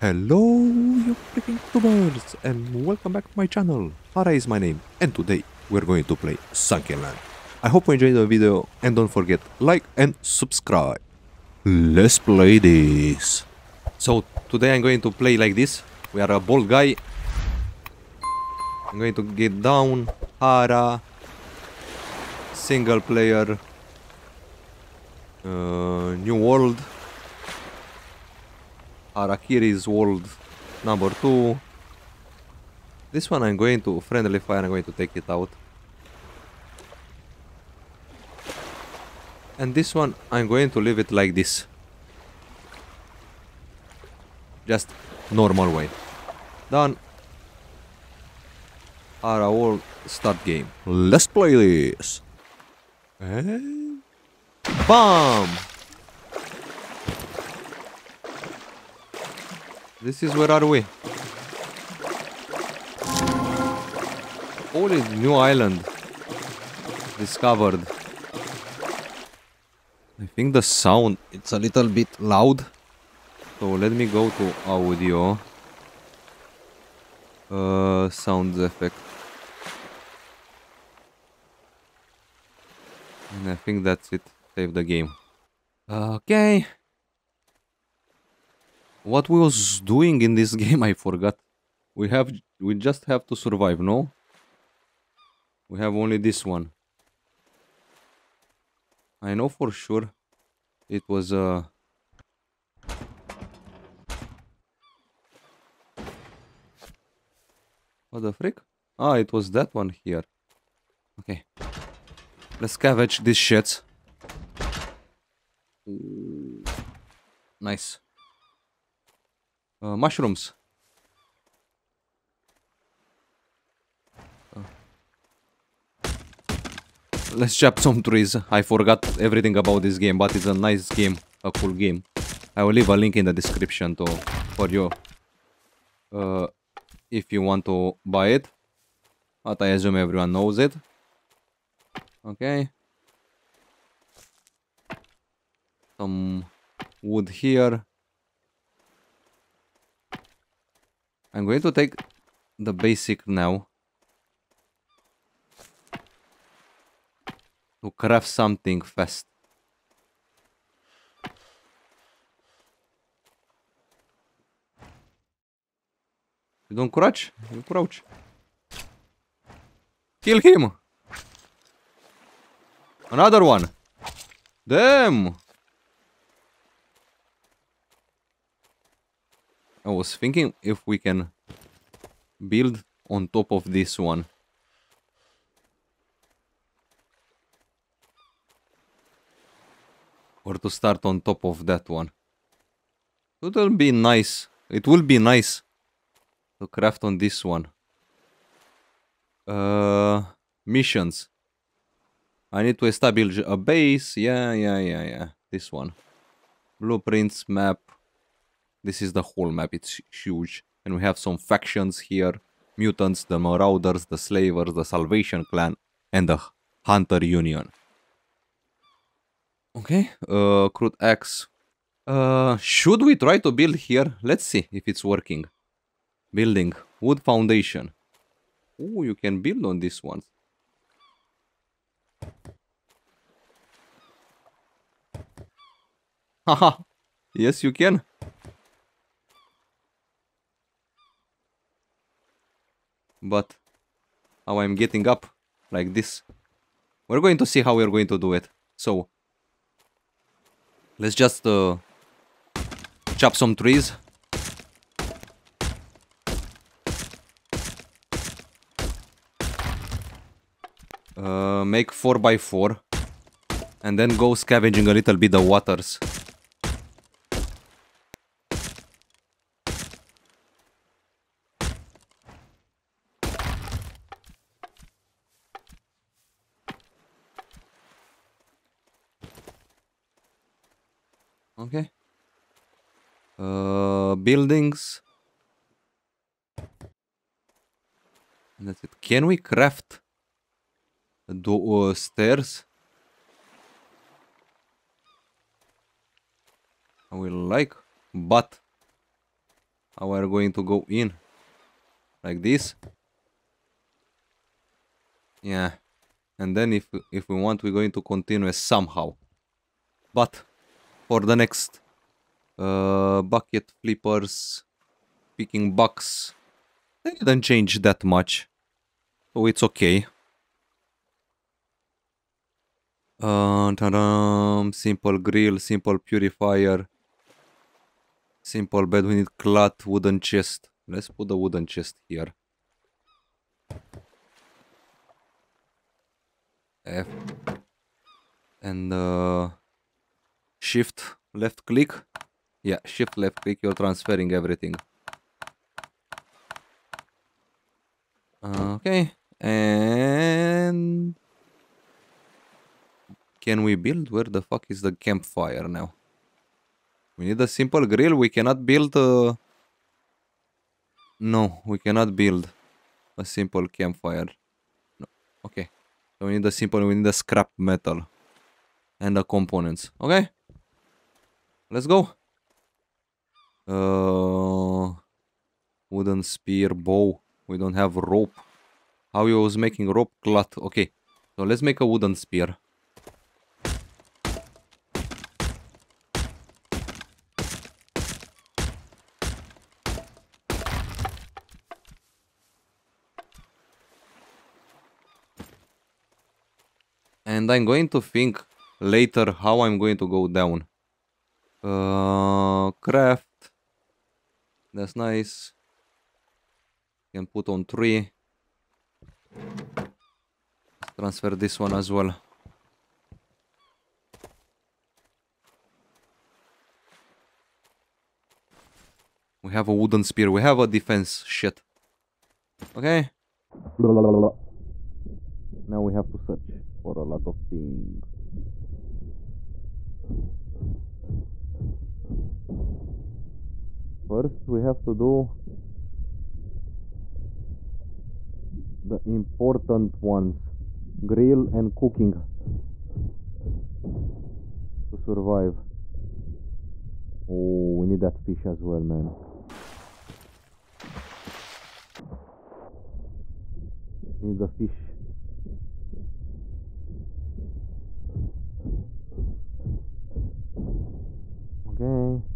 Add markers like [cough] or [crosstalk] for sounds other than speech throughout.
Hello, you freaking tubers, and welcome back to my channel. Hara is my name, and today we're going to play Sunkenland. I hope you enjoyed the video, and don't forget like and subscribe. Let's play this. So today I'm going to play like this. We are a bold guy. I'm going to get down. Hara. Single player. Uh, new world. Harakiri's world number two. This one I'm going to friendly fire, I'm going to take it out. And this one I'm going to leave it like this. Just normal way. Done. Hara world start game. Let's play this. And! This is where are we? Holy new island discovered. I think the sound it's a little bit loud. So let me go to audio. Uh effect. And I think that's it. Save the game. Okay. What we was doing in this [laughs] game, I forgot. We have, we just have to survive, no? We have only this one. I know for sure it was uh What the frick? Ah, it was that one here. Okay. Let's scavenge this shit. Nice. Uh, mushrooms. Uh. Let's chop some trees. I forgot everything about this game, but it's a nice game, a cool game. I will leave a link in the description to for you. Uh, if you want to buy it. But I assume everyone knows it. Okay. Some wood here. I'm going to take the basic now. To craft something fast. You don't crouch? You crouch. Kill him! Another one! Damn! I was thinking if we can build on top of this one. Or to start on top of that one. It will be nice. It will be nice to craft on this one. Uh, missions. I need to establish a base. Yeah, yeah, yeah, yeah. This one. Blueprints, map. This is the whole map. It's huge. And we have some factions here. Mutants, the Marauders, the Slavers, the Salvation Clan, and the Hunter Union. Okay, uh, Crude Axe. Uh, should we try to build here? Let's see if it's working. Building. Wood foundation. Oh, you can build on this one. Haha. [laughs] yes, you can. But how I'm getting up like this. We're going to see how we're going to do it. So, let's just uh, chop some trees. Uh, make 4 by 4 and then go scavenging a little bit the waters. Okay. Uh, buildings. And that's it. Can we craft do uh, stairs? I will like, but how we're going to go in. Like this. Yeah. And then if if we want, we're going to continue somehow. But for the next uh, bucket flippers, picking box, they didn't change that much. So it's okay. Uh, simple grill, simple purifier, simple bed. We need cloth, wooden chest. Let's put the wooden chest here. F and uh, shift left click. Yeah, shift left click. You're transferring everything. Okay, and can we build? Where the fuck is the campfire now? We need a simple grill. We cannot build a... No, we cannot build a simple campfire. No. Okay. So we need a simple, we need a scrap metal. And the components. Okay? Let's go. Uh, wooden spear, bow. We don't have rope. How you was making rope cloth? Okay. So let's make a wooden spear. And I'm going to think later how I'm going to go down. Uh, craft. That's nice. Can put on three. Transfer this one as well. We have a wooden spear. We have a defense. Shit. Okay. Now we have to search for a lot of things. First we have to do the important ones. Grill and cooking to survive. Oh, we need that fish as well, man. Need the fish. Okay.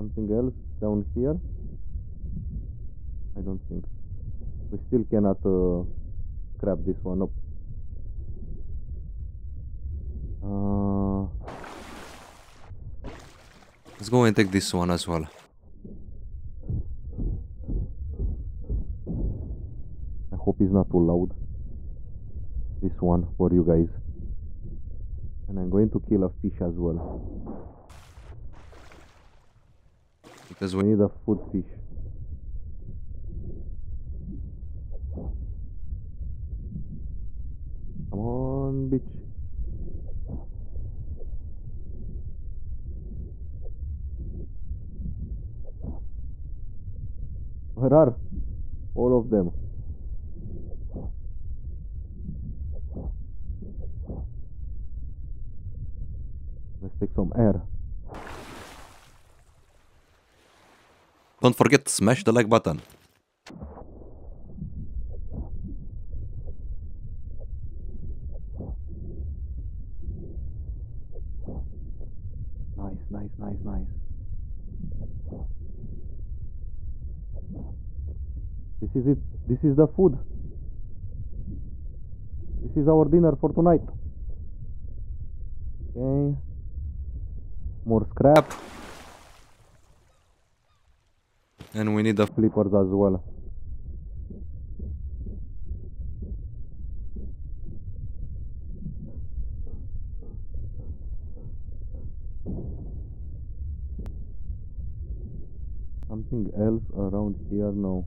Something else down here? I don't think. We still cannot uh, grab this one up. Uh, let's go and take this one as well. I hope it's not too loud. This one for you guys. And I'm going to kill a fish as well. Because we need a food fish. Come on, bitch. Where are all of them? Let's take some air. Don't forget to smash the like button. Nice, nice, nice, nice. This is it. This is the food. This is our dinner for tonight. Okay. More scrap. And we need the flippers as well. Something else around here? No.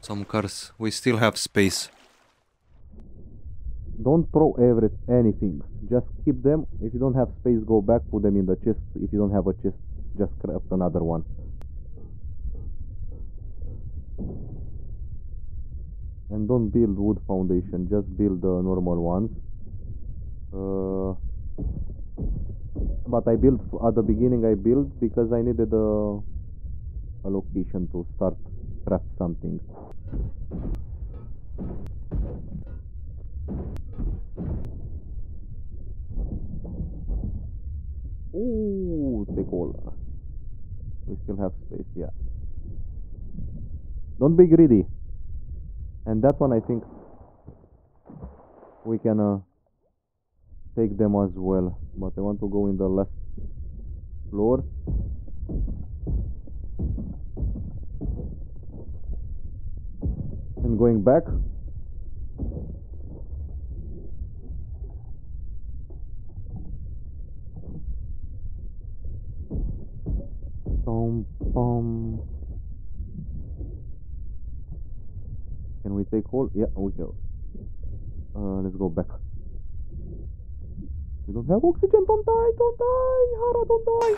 Some cars. We still have space. Don't throw every anything. Just keep them. If you don't have space, go back, put them in the chest. If you don't have a chest, just craft another one. And don't build wood foundation, just build the normal ones. Uh, But I built at the beginning. I built because I needed a, a location to start craft something. Ooh, take all. We still have space, yeah. Don't be greedy. And that one, I think we can uh, take them as well. But I want to go in the last floor. And going back. Pom pom. Can we take hold? Yeah, we can. Uh, let's go back. We don't have oxygen. Don't die. Don't die. Hara, don't die.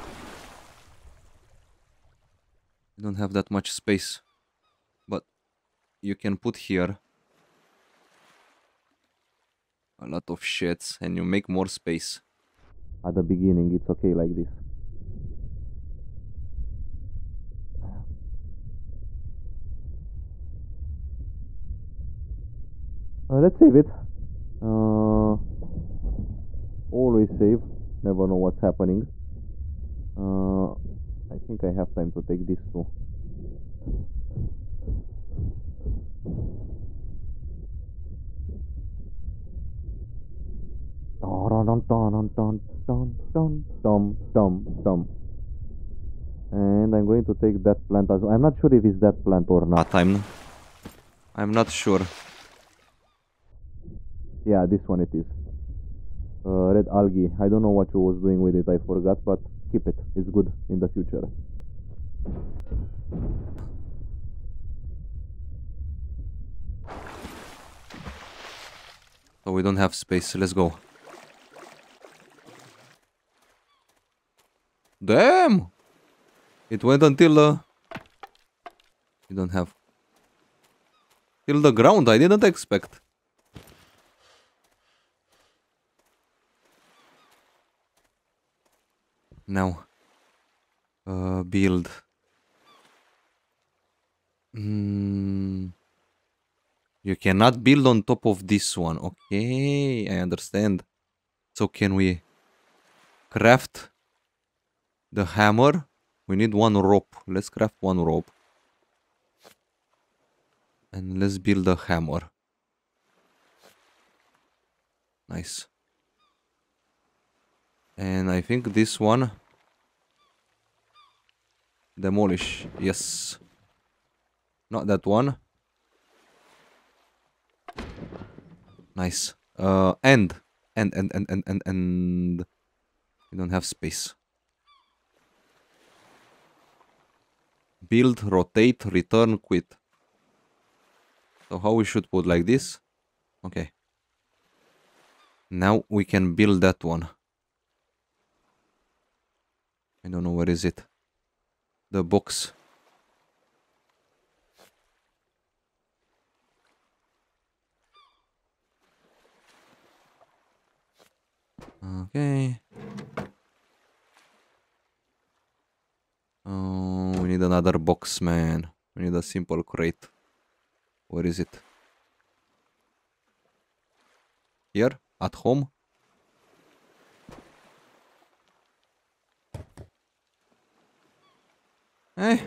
We don't have that much space. But you can put here a lot of shits and you make more space. At the beginning, it's okay like this. Uh, let's save it. Uh, always save. Never know what's happening. Uh, I think I have time to take this too. Dun dun dun dun dun dun dun dun dun. And I'm going to take that plant as well. I'm not sure if it's that plant or not. I'm I'm not sure. Yeah, this one it is. Uh, red algae. I don't know what you was doing with it. I forgot, but keep it. It's good in the future. So we don't have space. Let's go. Damn! It went until... Uh, we don't have... Till the ground. I didn't expect. Now. Uh, build. Mm. You cannot build on top of this one. Okay, I understand. So can we craft the hammer? We need one rope. Let's craft one rope. And let's build a hammer. Nice. And I think this one... Demolish. Yes. Not that one. Nice. Uh, end. End, end, end, end, end, end. We don't have space. Build, rotate, return, quit. So how we should put like this? Okay. Now we can build that one. I don't know where is it. The books. Okay. Oh, we need another box, man. We need a simple crate. Where is it? Here? At home? Hey.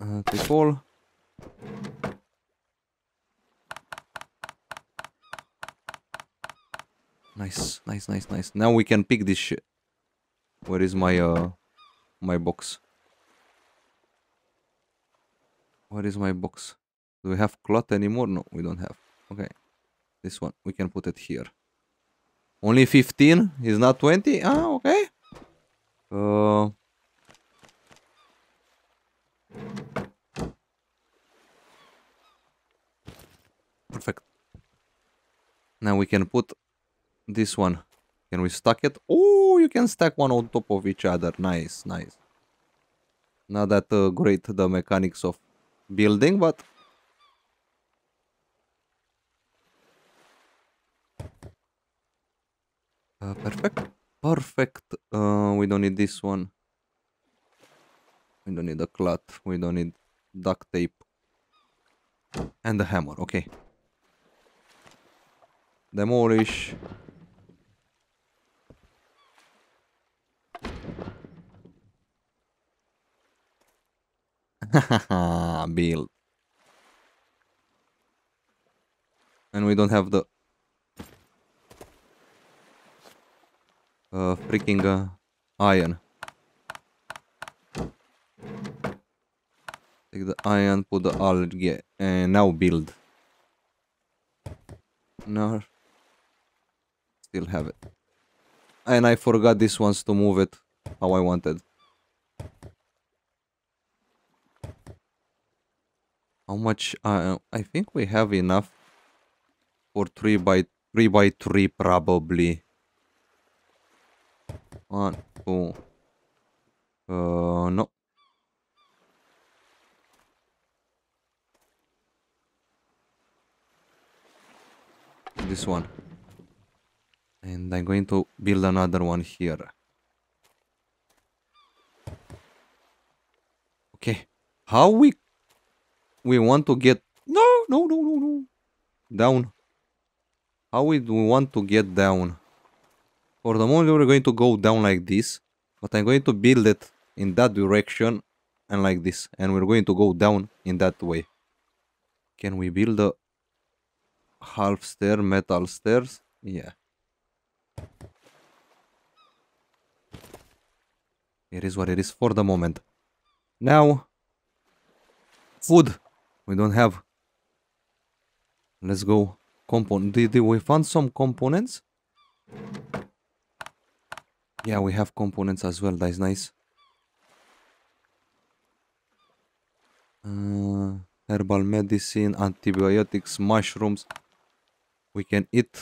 Uh, take all. Nice, nice, nice, nice. Now we can pick this shit. Where is my uh my box? Where is my box? Do we have cloth anymore? No, we don't have. Okay. This one, we can put it here. Only 15 is not 20? Ah, okay. Uh, perfect. Now we can put this one. Can we stack it? Oh, you can stack one on top of each other. Nice, nice. Not that uh, great the mechanics of building, but uh, perfect. Perfect. Uh, we don't need this one. We don't need the cloth. We don't need duct tape. And the hammer. Okay. Demolish. [laughs] Build. And we don't have the uh, freaking uh, iron. Take the iron, put the algae, and now build. No, still have it. And I forgot this ones to move it how I wanted. How much? Uh, I think we have enough for 3 by 3 by 3 probably. One, two. Uh, no. This one. And I'm going to build another one here. Okay. How we we want to get no no no no no. down. How we do we want to get down? For the moment we're going to go down like this but i'm going to build it in that direction and like this and we're going to go down in that way. Can we build a half stair metal stairs? Yeah. It is what it is for the moment. Now food we don't have. Let's go. Component. Did, did we find some components? Yeah, we have components as well. That's nice. Uh, herbal medicine, antibiotics, mushrooms. We can eat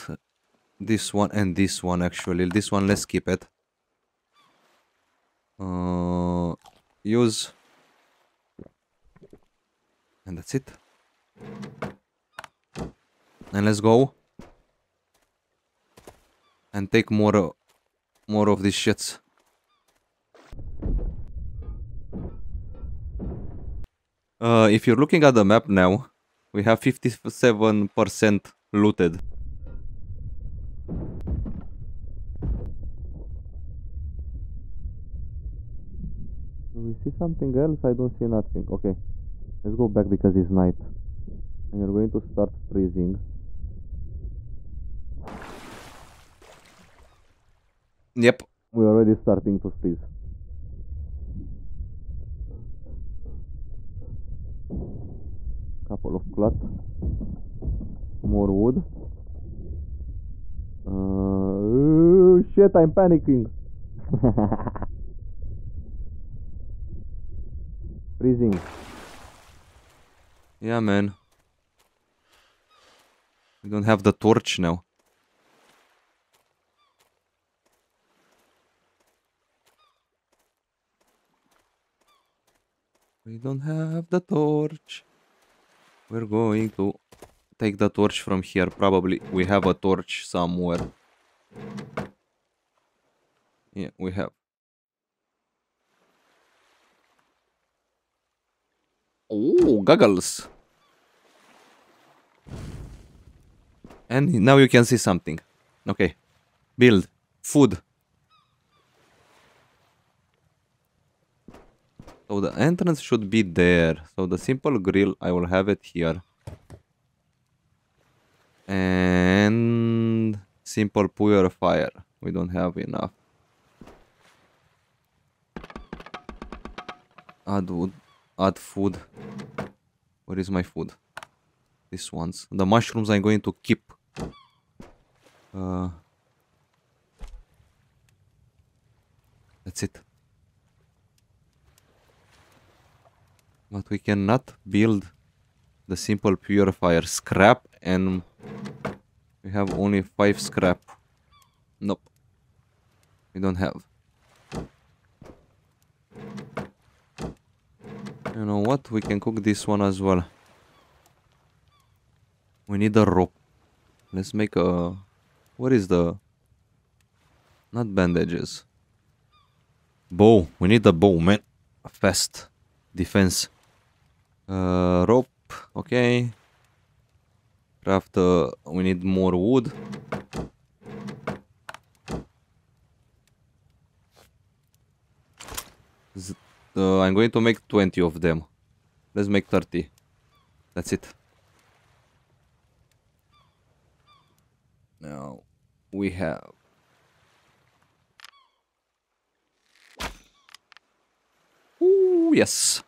this one and this one actually. This one, let's keep it. Uh, use and that's it. And let's go. And take more, uh, more of these shits. Uh, if you're looking at the map now, we have 57% looted. Do we see something else? I don't see nothing. Okay. Let's go back because it's night. And you're going to start freezing. Yep, we're already starting to freeze. Couple of cloth. More wood. Uh, oh shit, I'm panicking. [laughs] Freezing. Yeah, man. We don't have the torch now. We don't have the torch. We're going to take the torch from here. Probably we have a torch somewhere. Yeah, we have. Oh, goggles. And now you can see something. Okay. Build. Food. So the entrance should be there. So the simple grill, I will have it here. And simple purifier. We don't have enough. Add wood add food. Where is my food? This ones. The mushrooms I'm going to keep. Uh, that's it. But we cannot build the simple purifier scrap and we have only 5 scrap. Nope. We don't have. You know what? We can cook this one as well. We need a rope. Let's make a... What is the... Not bandages. Bow. We need a bow, man. Fast. Defense. Uh, rope. Okay. Craft. Uh, we need more wood. Uh, I'm going to make 20 of them. Let's make 30. That's it. Now we have Ooh, yes.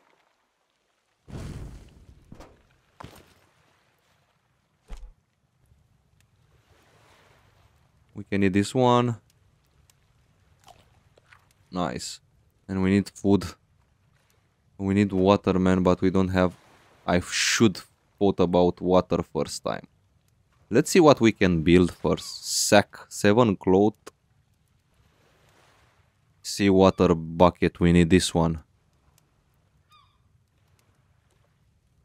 We can eat this one. Nice. And we need food. We need water, man, but we don't have... I should thought about water first time. Let's see what we can build for Sack, 7 cloth. See water bucket, we need this one.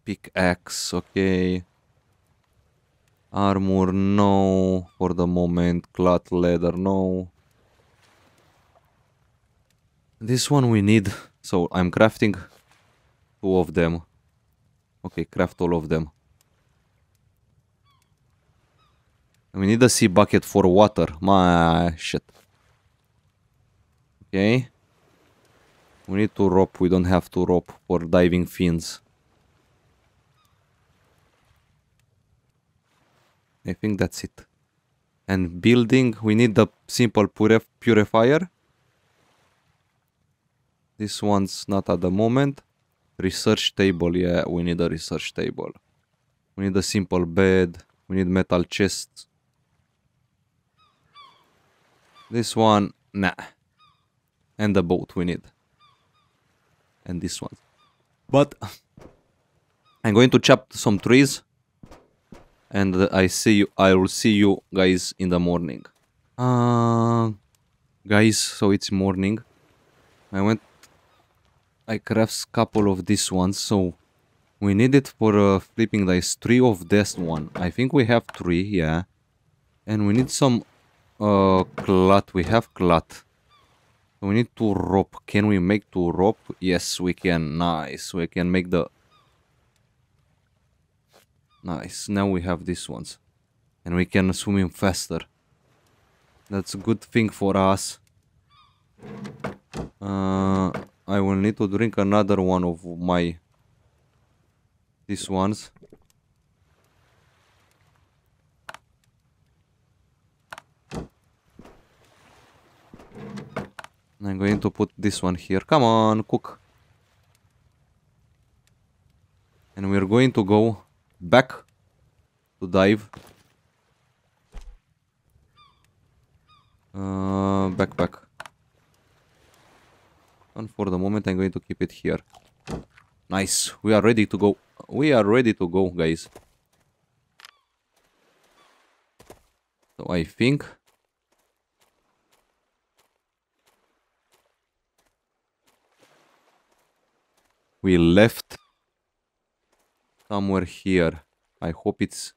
Pickaxe, okay. Armor, no. For the moment, cloth leather, no. This one we need. So I'm crafting two of them. Okay, craft all of them. We need a sea bucket for water. My shit. Okay. We need to rope. We don't have to rope for diving fins. I think that's it. And building, we need the simple purif purifier. This one's not at the moment. Research table, yeah, we need a research table. We need a simple bed. We need metal chests. This one, nah. And the boat we need. And this one. But I'm going to chop some trees and I see you I will see you guys in the morning. Uh guys, so it's morning. I went I craft couple of these ones, so we need it for uh, flipping dice. Three of this one. I think we have three, yeah. And we need some uh cloth. We have cloth. We need two rope. Can we make two rope? Yes, we can. Nice. We can make the Nice. Now we have these ones. And we can swim in faster. That's a good thing for us. Uh, I will need to drink another one of my... These ones. I'm going to put this one here. Come on, cook. And we're going to go back to dive. Uh, backpack. And for the moment I'm going to keep it here. Nice. We are ready to go. We are ready to go, guys. So I think... We left somewhere here. I hope it's...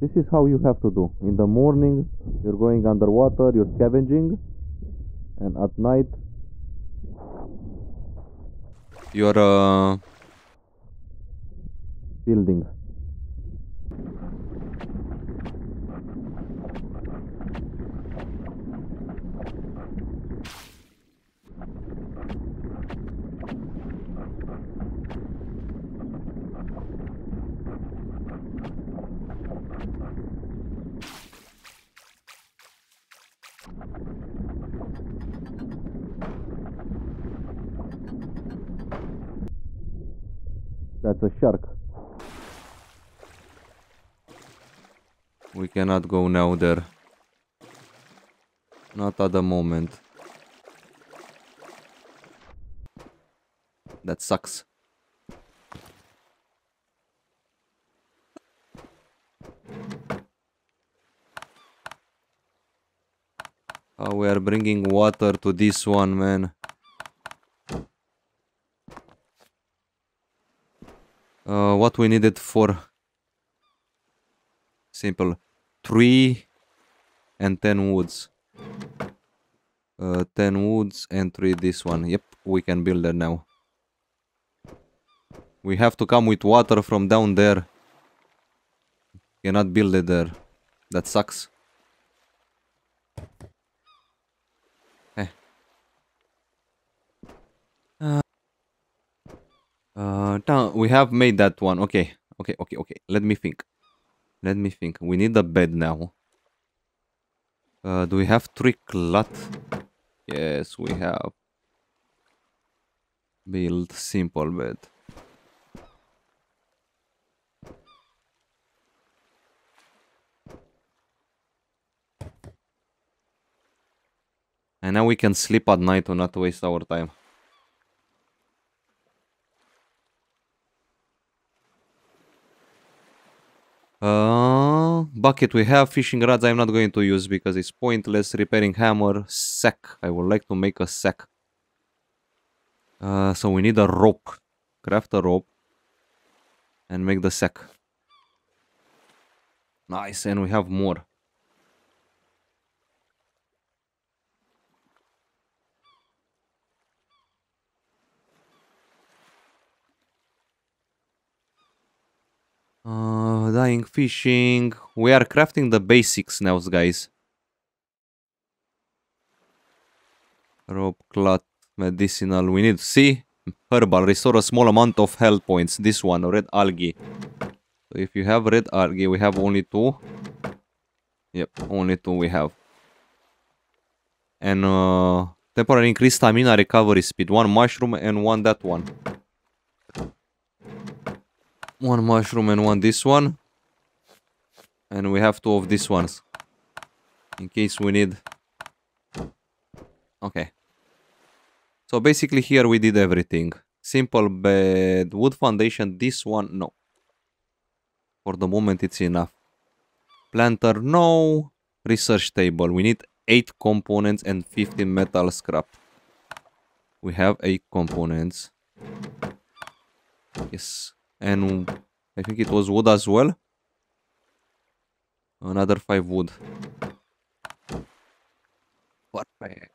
This is how you have to do. In the morning, you're going underwater, you're scavenging. And at night, you're uh, building. That's a shark. We cannot go now there. Not at the moment. That sucks. Uh, we are bringing water to this one, man. Uh, what we needed for simple three and ten woods. Uh, 10 woods and 3 this one. Yep we can build it now. We have to come with water from down there. Cannot build it there. That sucks. Uh, we have made that one. Okay, okay, okay, okay. Let me think. Let me think. We need a bed now. Uh, do we have three cloth? Yes, we have. Build simple bed. And now we can sleep at night to not waste our time. Uh, bucket we have, fishing rods I'm not going to use because it's pointless. Repairing hammer, sack. I would like to make a sack. Uh, so we need a rope. Craft a rope. And make the sack. Nice, and we have more. Uh, dying fishing. We are crafting the basics now, guys. Rope, clot medicinal. We need, see? Herbal, restore a small amount of health points. This one, red algae. So if you have red algae, we have only two. Yep, only two we have. And uh, temporary increase stamina recovery speed. One mushroom and one that one. One mushroom and one this one. And we have two of these ones. In case we need. Okay. So basically here we did everything. Simple bed, wood foundation, this one, no. For the moment it's enough. Planter, no. Research table, we need 8 components and 15 metal scrap. We have 8 components. Yes. And I think it was wood as well. Another five wood. Perfect.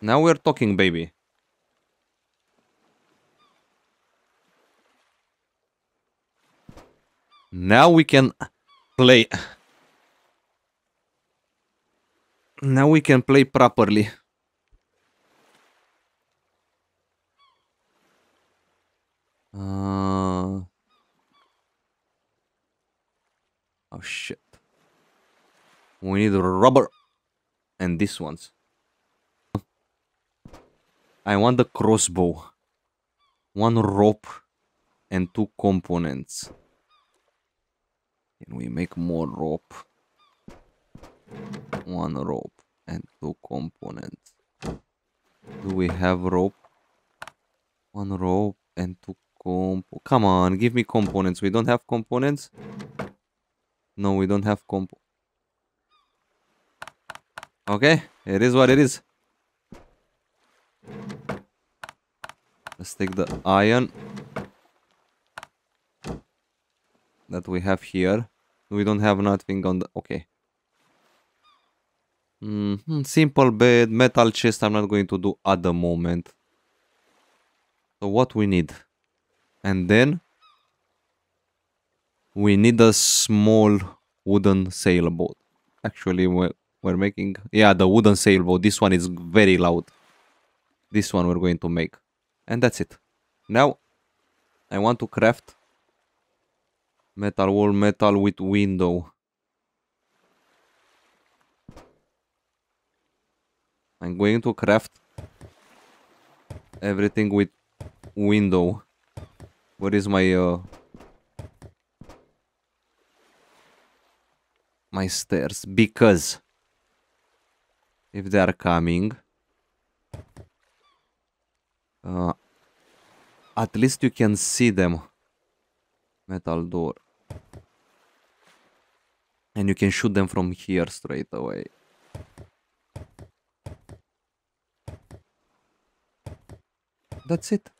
Now we're talking, baby. Now we can play. Now we can play properly. Uh... Oh shit. We need rubber and these ones. I want the crossbow. One rope and two components. Can we make more rope? One rope and two components. Do we have rope? One rope and two Come on, give me components. We don't have components? No, we don't have comp... Okay, it is what it is. Let's take the iron that we have here. We don't have nothing on the... Okay. Mm -hmm. Simple bed, metal chest I'm not going to do at the moment. So what we need? And then we need a small wooden sailboat. Actually, we're, we're making... Yeah, the wooden sailboat. This one is very loud. This one we're going to make. And that's it. Now, I want to craft metal wall, metal with window. I'm going to craft everything with window. Where is my uh my stairs? Because if they are coming, uh, at least you can see them. Metal door. And you can shoot them from here straight away. That's it.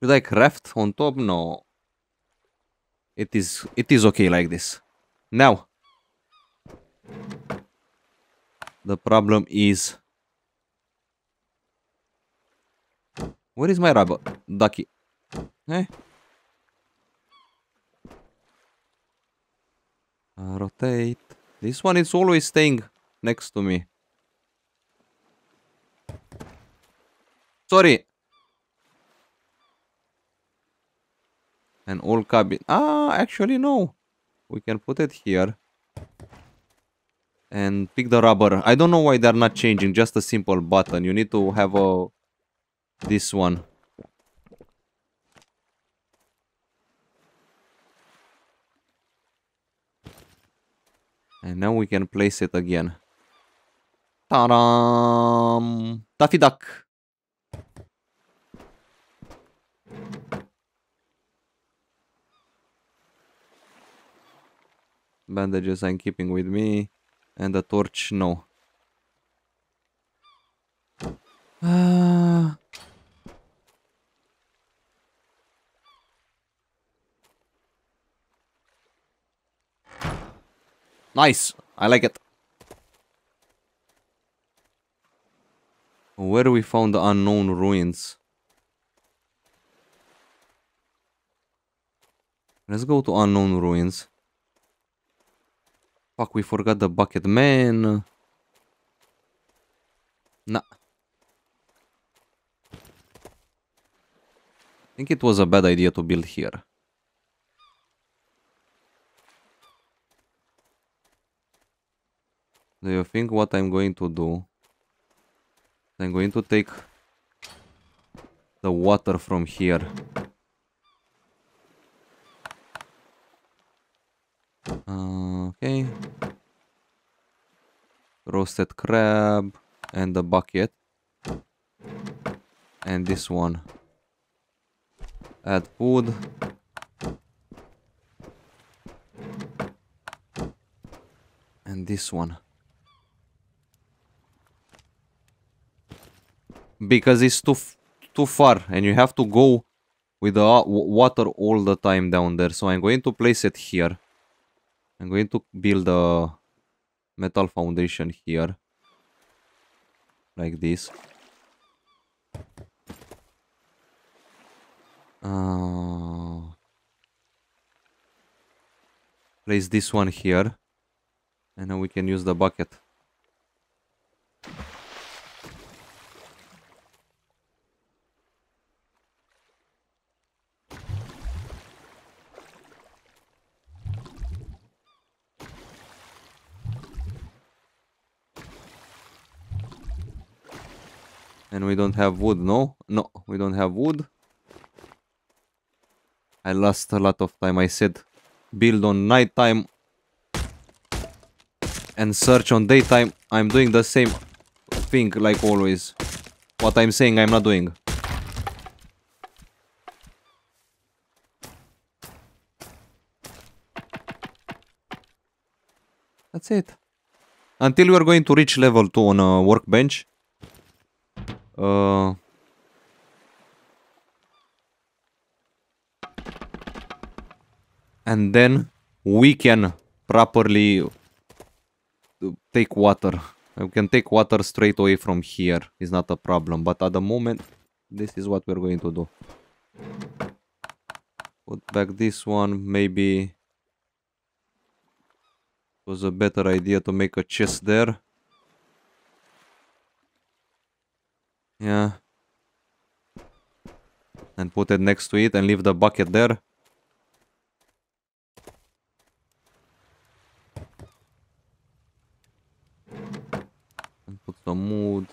Should I craft on top? No. It is it is okay like this. Now. The problem is Where is my rubber ducky? Eh? Uh, rotate. This one is always staying next to me. Sorry. An old cabin. Ah, actually no. We can put it here. And pick the rubber. I don't know why they're not changing. Just a simple button. You need to have a... This one. And now we can place it again. Ta-da! Daffy Duck! Bandages I'm keeping with me. And the torch, no. Uh... Nice. I like it. Where do we found the unknown ruins? Let's go to unknown ruins. Fuck, we forgot the bucket. Man. Nah. I think it was a bad idea to build here. Do you think what I'm going to do? I'm going to take the water from here. Okay. Roasted crab and the bucket. And this one. Add food. And this one. because it's too too far and you have to go with the water all the time down there so i'm going to place it here i'm going to build a metal foundation here like this. Uh, place this one here and then we can use the bucket And we don't have wood, no? No, we don't have wood. I lost a lot of time. I said build on night time and search on daytime. I'm doing the same thing like always. What I'm saying I'm not doing. That's it. Until we are going to reach level 2 on a workbench, uh, and then we can properly take water. We can take water straight away from here. It's not a problem. But at the moment, this is what we're going to do. Put back this one. Maybe it was a better idea to make a chest there. Yeah. And put it next to it and leave the bucket there. And put some wood.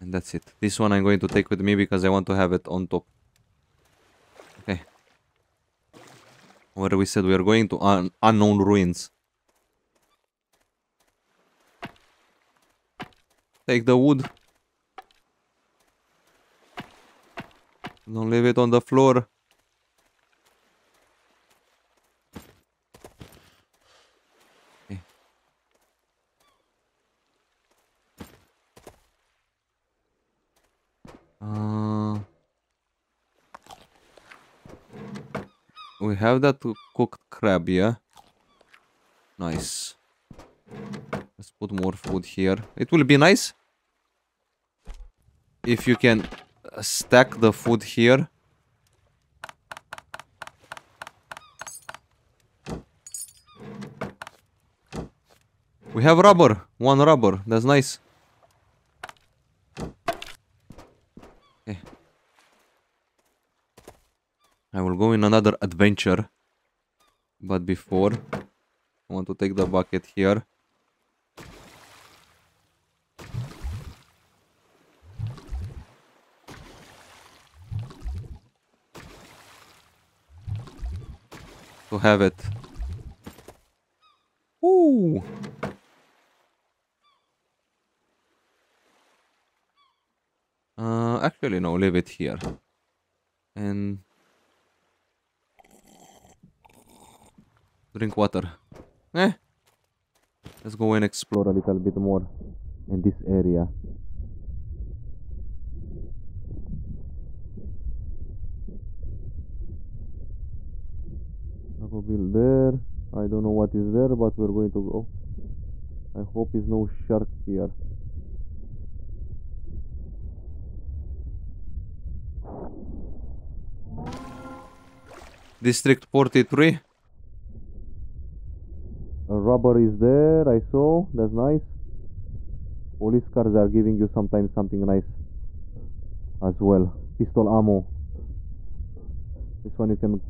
And that's it. This one I'm going to take with me because I want to have it on top. Okay. Where we said we are going to un unknown ruins. Take the wood. Don't leave it on the floor. Uh, we have that cooked crab, yeah? Nice. Let's put more food here. It will be nice if you can uh, stack the food here. We have rubber. One rubber. That's nice. Okay. I will go in another adventure. But before, I want to take the bucket here. To have it. Ooh. Uh, actually, no, leave it here. And drink water. Eh. Let's go and explore a little bit more in this area. Build there. I don't know what is there, but we're going to go. I hope there's no shark here. District 43. A rubber is there, I saw. That's nice. Police cars are giving you sometimes something nice as well. Pistol ammo. This one you can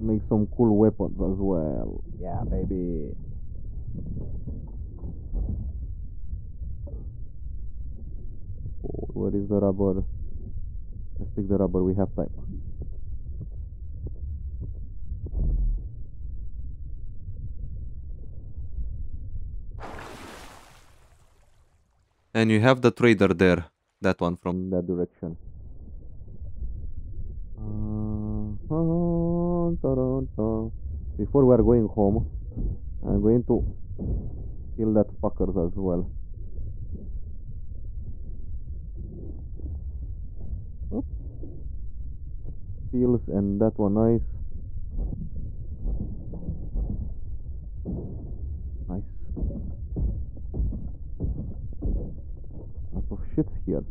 make some cool weapons as well. Yeah, baby. Oh, where is the rubber? Let's take the rubber, we have time. And you have the trader there. That one from that direction. Uh, Before we are going home, I'm going to kill that fuckers as well. Oop. Pills and that one nice. Nice. Lot of shit here.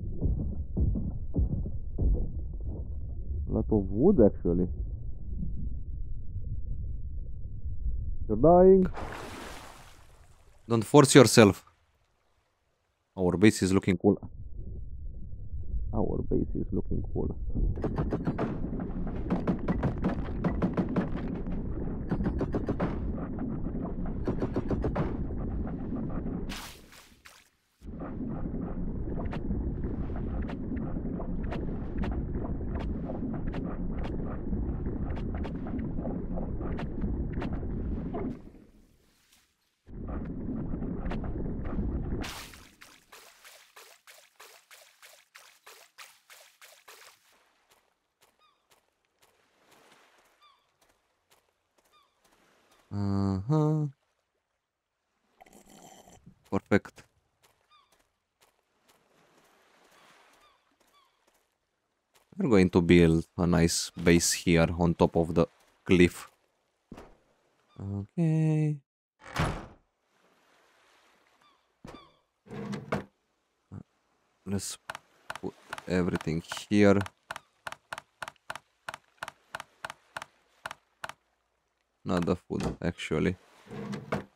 A Lot of wood actually. You're dying. Don't force yourself. Our base is looking cool. Our base is looking cool. Uh-huh. Perfect. We're going to build a nice base here on top of the cliff. Okay. Let's put everything here. Not the food, actually.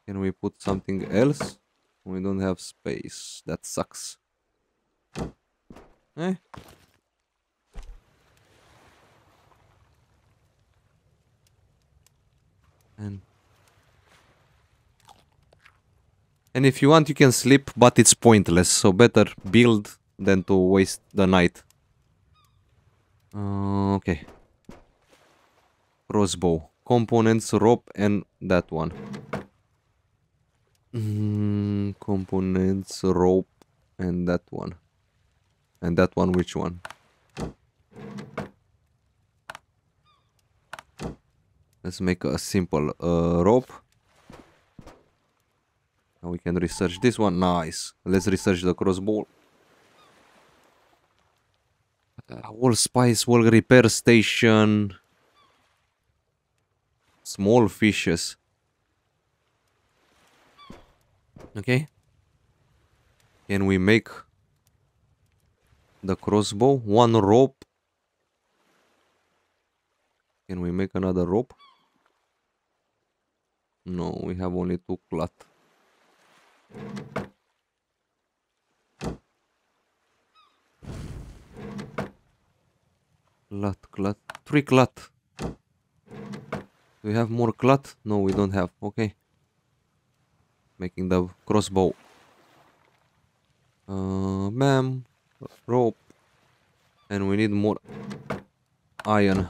Can we put something else? We don't have space. That sucks. Eh? And and if you want you can sleep but it's pointless. So better build than to waste the night. Uh, okay. Crossbow. Components rope and that one. Mm, components rope and that one. And that one which one let's make a simple uh, rope and we can research this one nice let's research the crossbow uh, wall spikes wall repair station small fishes. Okay. Can we make the crossbow? One rope. Can we make another rope? No, we have only two cloth. Cloth, cloth, three cloth. Do we have more cloth? No, we don't have. Okay. Making the crossbow. Uh, bam, rope, and we need more iron.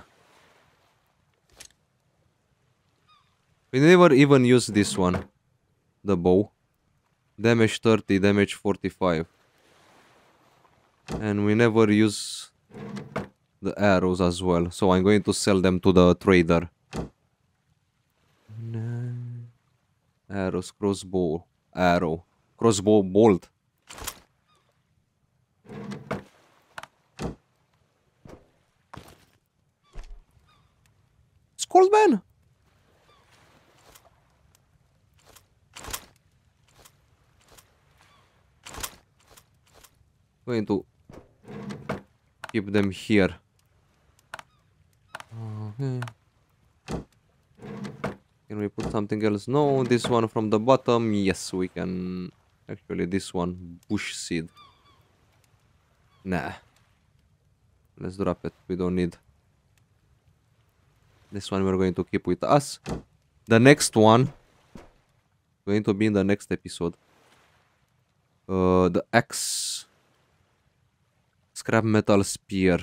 We never even use this one, the bow. Damage 30, damage 45. And we never use the arrows as well, so I'm going to sell them to the trader. Arrows, crossbow, arrow, crossbow bolt. Skullman! Going to keep them here. Okay. Can we put something else? No, this one from the bottom. Yes, we can. Actually, this one, bush seed. Nah. Let's drop it. We don't need. This one we're going to keep with us. The next one going to be in the next episode. Uh, the axe scrap metal spear.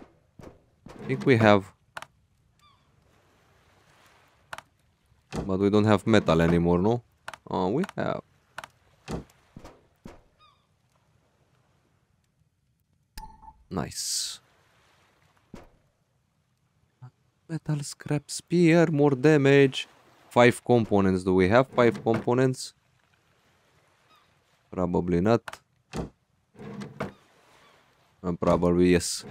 I think we have But we don't have metal anymore, no? Oh, we have. Nice. Metal scrap spear, more damage. Five components. Do we have five components? Probably not. Uh, probably yes.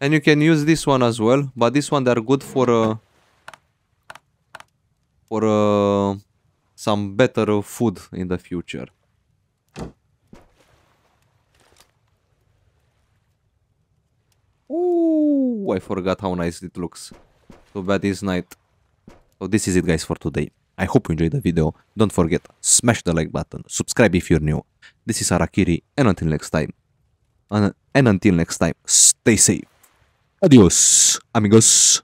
And you can use this one as well, but this one they're good for uh, for uh, some better food in the future. Ooh, I forgot how nice it looks. So bad it's night. So this is it guys for today. I hope you enjoyed the video. Don't forget, smash the like button, subscribe if you're new. This is HaRaKiRi and until next time. And, and until next time, stay safe. Adios, amigos.